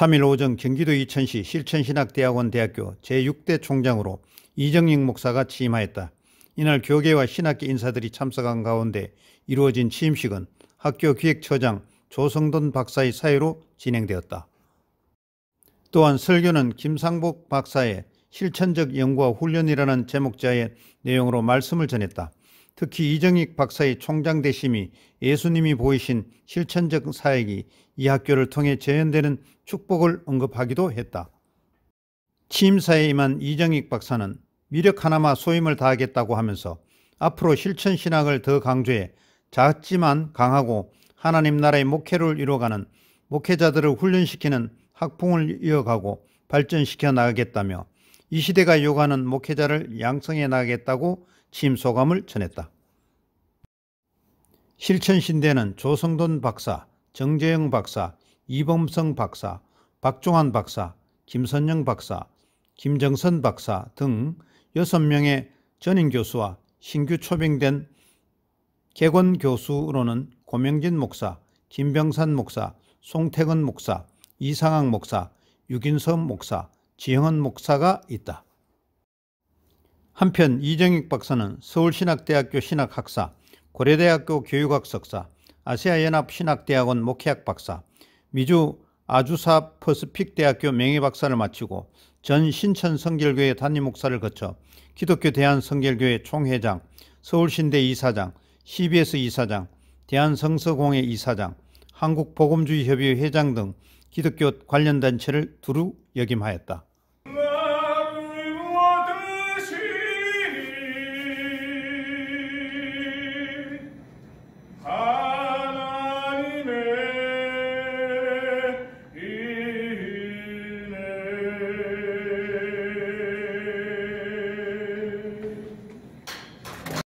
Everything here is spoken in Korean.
3일 오전 경기도 이천시 실천신학대학원 대학교 제6대 총장으로 이정익 목사가 취임하였다. 이날 교계와 신학계 인사들이 참석한 가운데 이루어진 취임식은 학교 기획처장 조성돈 박사의 사회로 진행되었다. 또한 설교는 김상복 박사의 실천적 연구와 훈련이라는 제목자의 내용으로 말씀을 전했다. 특히 이정익 박사의 총장 대심이 예수님이 보이신 실천적 사역이 이 학교를 통해 재현되는 축복을 언급하기도 했다. 취임사에 임한 이정익 박사는 미력 하나마 소임을 다하겠다고 하면서 앞으로 실천 신학을 더 강조해 작지만 강하고 하나님 나라의 목회를 이뤄가는 목회자들을 훈련시키는 학풍을 이어가고 발전시켜 나가겠다며 이 시대가 요구하는 목회자를 양성해 나가겠다고 취임 소감을 전했다. 실천신대는 조성돈 박사, 정재영 박사, 이범성 박사, 박종환 박사, 김선영 박사, 김정선 박사 등 6명의 전임 교수와 신규 초빙된 개권 교수로는 고명진 목사, 김병산 목사, 송태근 목사, 이상학 목사, 유긴섭 목사, 지형은 목사가 있다. 한편 이정익 박사는 서울신학대학교 신학학사, 고려대학교 교육학 석사, 아시아연합신학대학원 목회학 박사, 미주 아주사 퍼스픽 대학교 명예박사를 마치고 전 신천 성결교회 담임 목사를 거쳐 기독교 대한성결교회 총회장, 서울신대 이사장, CBS 이사장, 대한성서공회 이사장, 한국복음주의협의회 회장 등 기독교 관련 단체를 두루 역임하였다. Ah!